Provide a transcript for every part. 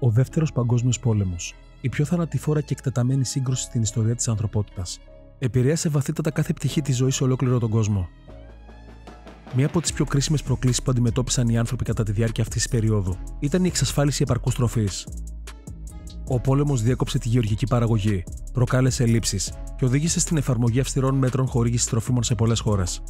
Ο Δεύτερος Παγκόσμιος Πόλεμος, η πιο θανατηφόρα και εκτεταμένη σύγκρουση στην ιστορία της ανθρωπότητας, επηρέασε βαθύτατα κάθε πτυχή της ζωής σε ολόκληρο τον κόσμο. Μία από τις πιο κρίσιμες προκλήσεις που αντιμετώπισαν οι άνθρωποι κατά τη διάρκεια αυτής της περίοδου ήταν η εξασφάλιση επαρκούς τροφής. Ο πόλεμος διέκοψε τη γεωργική παραγωγή, προκάλεσε ελλείψεις και οδήγησε στην εφαρμογή αυστηρών μέτρων χορήγησης τροφίμων σε πολλές χώρες.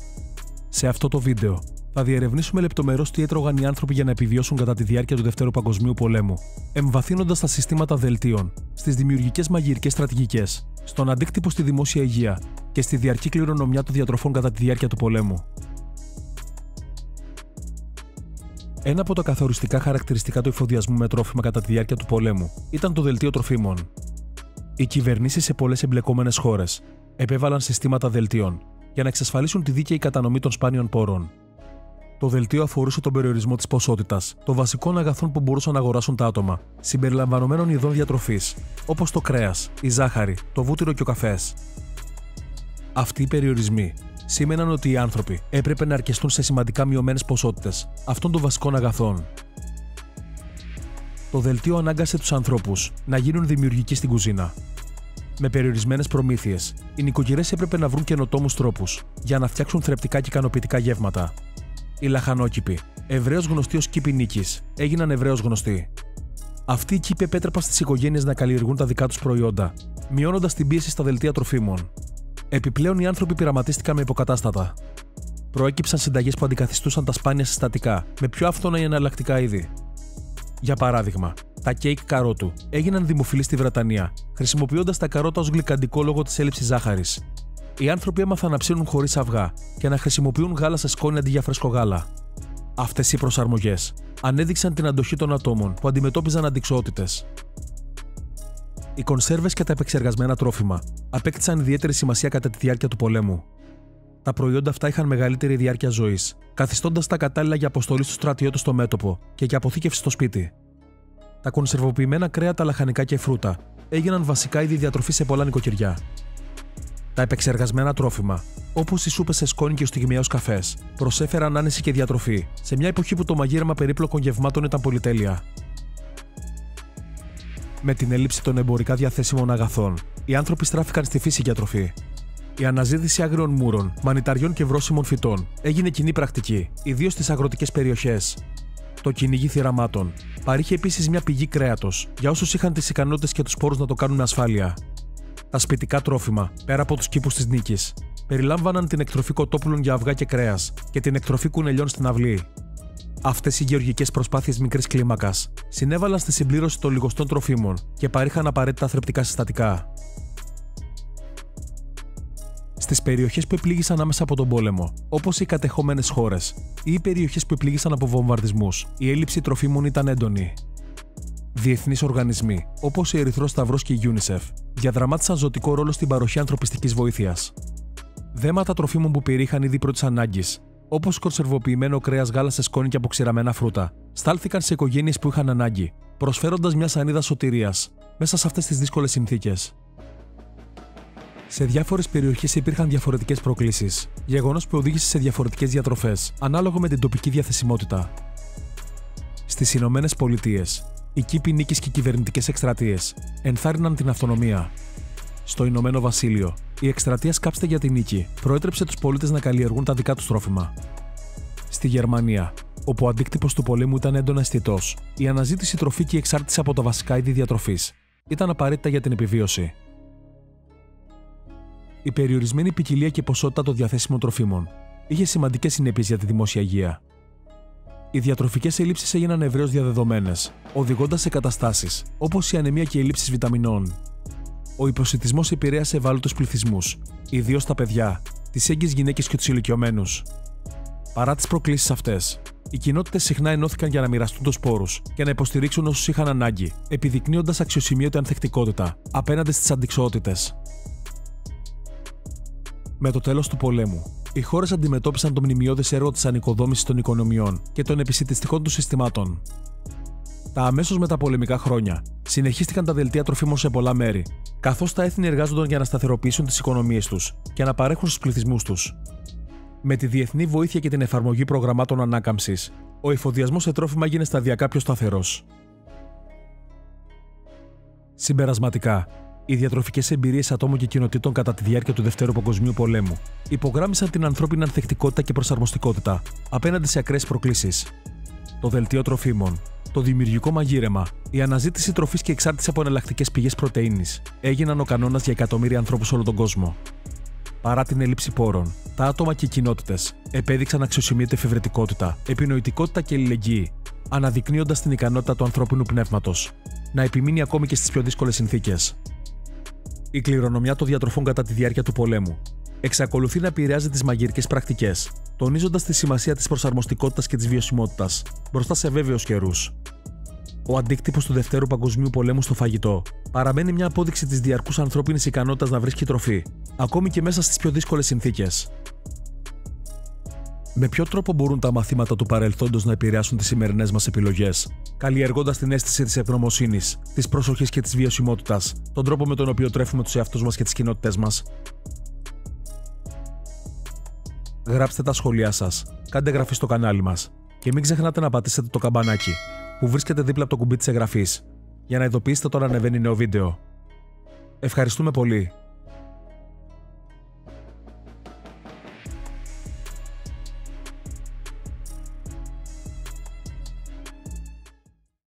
Σε αυτό το βίντεο θα διερευνήσουμε λεπτομερώς τι έτρωγαν οι άνθρωποι για να επιβιώσουν κατά τη διάρκεια του Δευτέρου Παγκοσμίου Πολέμου, εμβαθύνοντας τα συστήματα δελτίων, στις δημιουργικές μαγειρικές στρατηγικές, στον αντίκτυπο στη δημόσια υγεία και στη διαρκή κληρονομιά των διατροφών κατά τη διάρκεια του πολέμου. Ένα από τα καθοριστικά χαρακτηριστικά του εφοδιασμού με τρόφιμα κατά τη διάρκεια του πολέμου ήταν το δελτίο τροφίμων. Οι κυβερνήσεις σε πολλές εμπλεκόμενες χώρες επέβαλαν συστήματα δελτίων για να εξασφαλίσουν τη δίκαιη κατανομή των σπάνιων πόρων. Το δελτίο αφορούσε τον περιορισμό της ποσότητας των βασικών αγαθών που μπορούσαν να αγοράσουν τα άτομα, συμπεριλαμβανομένων ειδών διατροφής, όπως το κρέας, η ζάχαρη, το βούτυρο και ο καφές. Αυτοί οι περιορισμοί σήμαιναν ότι οι άνθρωποι έπρεπε να αρκεστούν σε σημαντικά μειωμένες ποσότητες αυτών των βασικών αγαθών. Το δελτίο ανάγκασε τους ανθρώπους να γίνουν δημιουργικοί στην κουζίνα. Με περιορισμένες προμήθειες, οι νοικοκυρές έπρεπε να βρουν καινοτόμους τρόπους για να φτιάξουν θρεπτικά και ικανοποιητικά γεύματα. Οι λαχανόκηποι, ευρέω γνωστοί ως κήποι νίκης, έγιναν ευρέω γνωστοί. Αυτοί οι κήποι επέτρεπαν στις οικογένειες να καλλιεργούν τα δικά τους προϊόντα, μειώνοντας την πίεση στα δελτία τροφίμων. Επιπλέον, οι άνθρωποι πειραματίστηκαν με υποκατάστατα. Προέκυψαν συνταγές που αντικαθιστούσαν τα σπάνια συστατικά με πιο αυτόνα ή εναλλακτικά είδη. Για παράδειγμα, τα κέικ καρότου έγιναν δημοφιλή στη Βρετανία, χρησιμοποιώντας τα καρότα ως γλυκαντικό λόγω της έλλειψης ζάχαρης. Οι άνθρωποι έμαθαν να ψήνουν χωρίς αυγά και να χρησιμοποιούν γάλα σε σκόνη αντί για φρέσκο γάλα. Αυτές οι προσαρμογές ανέδειξαν την αντοχή των ατόμων που αντιμετώπιζαν αντικσότητες. Οι κονσέρβες και τα επεξεργασμένα τρόφιμα απέκτησαν ιδιαίτερη σημασία κατά τη διάρκεια του πολέμου. Τα προϊόντα αυτά είχαν μεγαλύτερη διάρκεια ζωής, καθιστώντας τα κατάλληλα για αποστολή στου στρατιώτε στο μέτωπο και για αποθήκευση στο σπίτι. Τα κονσερβοποιημένα κρέατα, λαχανικά και φρούτα έγιναν βασικά είδη διατροφής σε πολλά νοικοκυριά. Τα επεξεργασμένα τρόφιμα, όπως οι σούπες σε σκόνη και ο στιγμιαίος καφές, προσέφεραν άνεση και διατροφή σε μια εποχή που το μαγείρεμα περίπλοκων γευμάτων ήταν πολυτέλεια. Με την έλλειψη των εμπορικά διαθέσιμων αγαθών, οι άνθρωποι στράφηκαν στη φύση για τροφή. Η αναζήτηση άγριων μούρων, μανιταριών και βρόσιμων φυτών έγινε κοινή πρακτική, ιδίως στις αγροτικές περιοχές. Το κυνήγι θυραμάτων παρήχε επίσης μια πηγή κρέατος για όσους είχαν τις ικανότητες και τους πόρους να το κάνουν με ασφάλεια. Τα σπιτικά τρόφιμα, πέρα από τους κήπους της νίκης, περιλάμβαναν την εκτροφή κοτόπουλων για αυγά και κρέας και την εκτροφή κουνελιών στην αυλή. Αυτές οι γεωργικές προσπάθειες μικρής κλίμακας συνέβαλαν στη συμπλήρωση των λιγοστών τροφίμων και παρήχαν απαραίτητα θρεπτικά συστατικά. Στις περιοχές που επλήγησαν άμεσα από τον πόλεμο, όπως οι κατεχόμενε χώρες ή οι περιοχές που επλήγησαν από βομβαρδισμούς, η έλλειψη τροφίμων ήταν έντονη. Διεθνείς οργανισμοί, όπως η Ερυθρός Σταυρός και η UNICEF, διαδραμάτισαν ζωτικό ρόλο στην παροχή ανθρωπιστικής βοήθειας. Δέματα τροφίμων που περιείχαν ήδη πρώτης ανάγκης, όπως κονσερβοποιημένο κρέας γάλα σε σκόνη και αποξηραμένα φρούτα, στάλθηκαν σε οικογένειες που είχαν ανάγκη, προσφέροντας μια σανίδα σωτηρίας μέσα σε αυτές τις δύσκολες συνθήκες. Σε διάφορες περιοχές υπήρχαν διαφορετικές προκλήσεις, γεγονός που οδήγησε σε διαφορετικές διατροφές, ανάλογα με την τοπική διαθεσιμότητα. Στις Ηνωμένες Πολιτείες, οι κήποι νίκης και κυβερνητικές εκστρατείες ενθάρρυναν την αυτονομία. Στο Ηνωμένο Βασίλειο, η εκστρατεία Σκάψτε για την νίκη προέτρεψε τους πολίτες να καλλιεργούν τα δικά τους τρόφιμα. Στη Γερμανία, όπου ο αντίκτυπος του πολέμου ήταν έντονα αισθητός, η αναζήτηση τροφή και η εξάρτηση από τα βασικά είδη διατροφής ήταν απαραίτητα για την επιβίωση. Η περιορισμένη ποικιλία και ποσότητα των διαθέσιμων τροφίμων είχε σημαντικές συνέπειες για τη δημόσια υγεία. Οι διατροφικές ελλείψεις έγιναν ευρέως διαδεδομένες, οδηγώντας σε καταστάσεις όπως η ανεμία και οι ελλείψεις βιταμινών. Ο υποσυτισμός επηρέασε ευάλωτους πληθυσμούς, ιδίως τα παιδιά, τις έγκυες γυναίκες και τους ηλικιωμένους. Παρά τις προκλήσεις αυτές, οι κοινότητες συχνά ενώθηκαν για να μοιραστούν τους σπόρους και να υποστηρίξουν όσους είχαν ανάγκη, επιδεικνύοντας αξιοσημείωτη ανθεκτικότητα απέναντι στις αντικσότητε. Με το τέλος του πολέμου, οι χώρες αντιμετώπισαν το μνημειώδες έργο της ανοικοδόμησης των οικονομιών και των επισητιστικών του συστημάτων. Τα αμέσως μεταπολεμικά χρόνια συνεχίστηκαν τα δελτία τροφίμων σε πολλά μέρη, καθώς τα έθνη εργάζονταν για να σταθεροποιήσουν τις οικονομίες τους και να παρέχουν στους πληθυσμούς τους. Με τη διεθνή βοήθεια και την εφαρμογή προγραμμάτων ανάκαμψης, ο εφοδιασμός σε τρόφιμα έγινε σταδιακά πιο σταθερός. Συμπερασματικά, οι διατροφικές εμπειρίες ατόμων και κοινοτήτων κατά τη διάρκεια του Δευτέρου Παγκοσμίου Πολέμου υπογράμμισαν την ανθρώπινη ανθεκτικότητα και προσαρμοστικότητα απέναντι σε ακραίες προκλήσεις. Το δελτίο τροφίμων, το δημιουργικό μαγείρεμα, η αναζήτηση τροφής και εξάρτηση από εναλλακτικές πηγές πρωτενη έγιναν ο κανόνας για εκατομμύρια ανθρώπους σε όλο τον κόσμο. Παρά την έλλειψη πόρων, τα άτομα και οι κοινότητες επέδειξαν αξιοσημείωτη εφευρετικότητα, επινοητικότητα και αλληλεγγύη, αναδεικνύοντας την ικανότητα του ανθρώπινου πνεύματος να επιμείνει ακόμη και στις πιο δύσκολες συνθήκες. Η κληρονομιά των διατροφών κατά τη διάρκεια του πολέμου εξακολουθεί να επηρεάζει τις μαγειρικές πρακτικές, τονίζοντας τη σημασία της προσαρμοστικότητας και της βιωσιμότητας μπροστά σε βέβαιους καιρούς. Ο αντίκτυπος του Δευτέρου Παγκοσμίου Πολέμου στο φαγητό παραμένει μια απόδειξη της διαρκούς ανθρώπινης ικανότητας να βρίσκει τροφή, ακόμη και μέσα στις πιο δύσκολες συνθήκες. Με ποιο τρόπο μπορούν τα μαθήματα του παρελθόντος να επηρεάσουν τις σημερινές μας επιλογές, καλλιεργώντας την αίσθηση της ευγνωμοσύνης, της προσοχής και της βιωσιμότητας, τον τρόπο με τον οποίο τρέφουμε τους εαυτούς μας και τις κοινότητέ μας; Γράψτε τα σχόλιά σας, κάντε εγγραφή στο κανάλι μας και μην ξεχνάτε να πατήσετε το καμπανάκι που βρίσκεται δίπλα από το κουμπί της εγγραφής για να ειδοποιήσετε όταν ανεβαίνει νέο βίντεο. Ευχαριστούμε πολύ